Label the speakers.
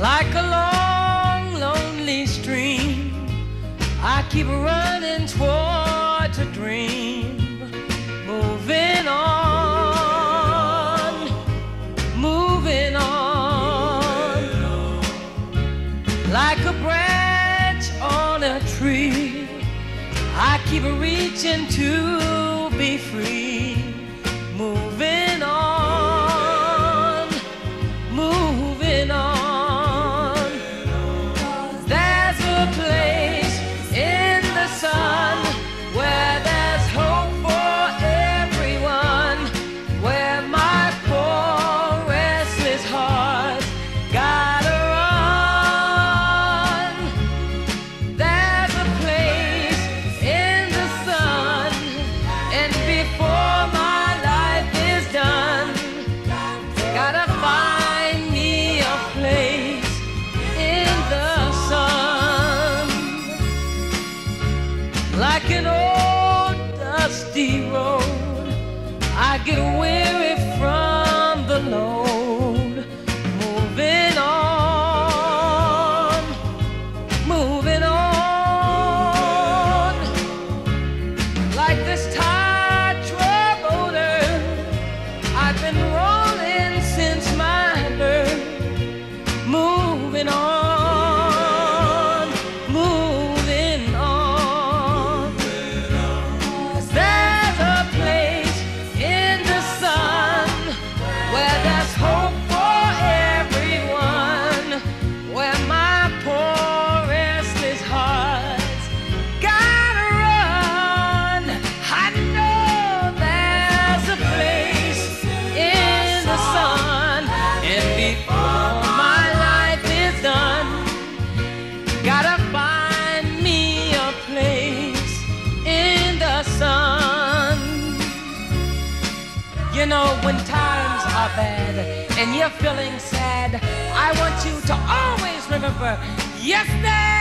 Speaker 1: like a long, lonely stream. I keep running towards a dream, moving on, moving on, like a branch on a tree. I keep reaching to be free. Moving on. Gotta find me a place in the sun. You know, when times are bad and you're feeling sad, I want you to always remember yesterday.